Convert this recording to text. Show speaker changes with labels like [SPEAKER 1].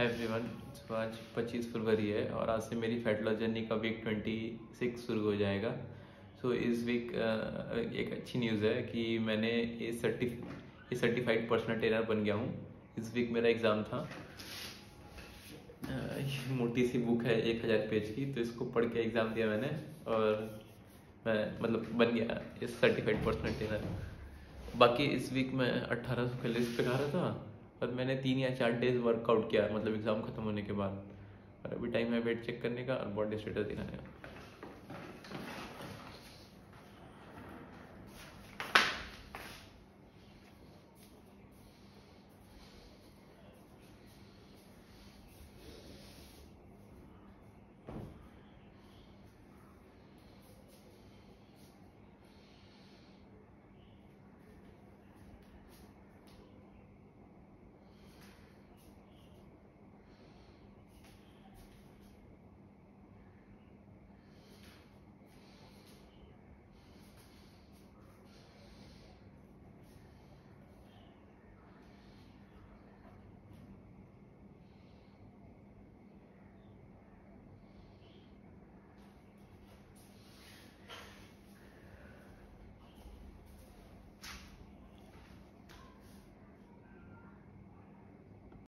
[SPEAKER 1] है एवरीवन तो आज 25 फरवरी है और आज से मेरी फैट लॉस जर्नी का वीक 26 शुरू हो जाएगा। सो so, इस वीक एक अच्छी न्यूज़ है कि मैंने ये सर्टिफ ये सर्टिफाइड पर्सनल ट्रेनर बन गया हूँ। इस वीक मेरा एग्ज़ाम था। मोटी सी बुक है एक हज़ार पेज की तो इसको पढ़ के एग्ज़ाम दिया मैंने और मैं मतलब बन गया इस सर्टिफाइड पर्सनल ट्रेनर बाकी इस वीक मैं अट्ठारह सौ कैलोरीज पे रहा था। और मैंने तीन या चार डेज़ वर्कआउट किया मतलब एग्ज़ाम ख़त्म होने के बाद। और अभी टाइम है वेट चेक करने का और बॉडी स्टेटस दिखाने का।